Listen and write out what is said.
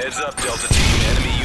Heads up, Delta Team. Enemy